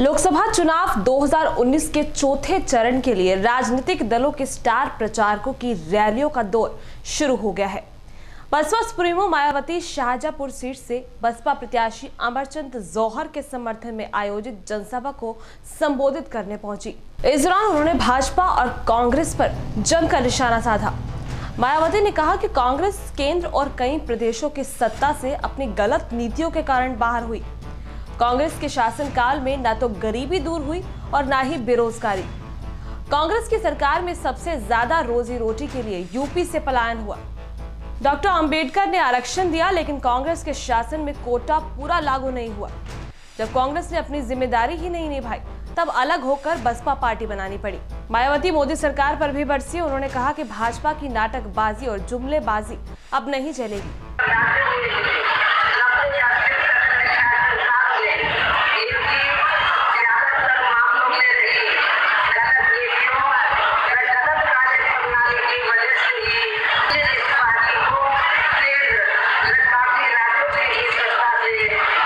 लोकसभा चुनाव 2019 के चौथे चरण के लिए राजनीतिक दलों के स्टार प्रचारकों की रैलियों का दौर शुरू हो गया है। बसपा सुप्रीमो मायावती शाहजहापुर सीट से, बसपा प्रत्याशी अमरचंद जौहर के समर्थन में आयोजित जनसभा को संबोधित करने पहुँची। इस दौरान उन्होंने भाजपा और कांग्रेस पर जमकर निशाना साधा। मायावती ने कहा कि कांग्रेस केंद्र और कई प्रदेशों की सत्ता से अपनी गलत नीतियों के कारण बाहर हुई। कांग्रेस के शासनकाल में न तो गरीबी दूर हुई और न ही बेरोजगारी। कांग्रेस की सरकार में सबसे ज़्यादा रोजी रोटी के लिए यूपी से पलायन हुआ। डॉक्टर अंबेडकर ने आरक्षण दिया, लेकिन कांग्रेस के शासन में कोटा पूरा लागू नहीं हुआ। जब कांग्रेस ने अपनी ज़िम्मेदारी ही नहीं निभाई, तब अलग होकर बसपा पार्टी बनानी पड़ी। मायावती मोदी सरकार पर भी बरसी। उन्होंने कहा कि भाजपा की नाटकबाजी और जुमलेबाजी अब नहीं चलेगी। Thank you.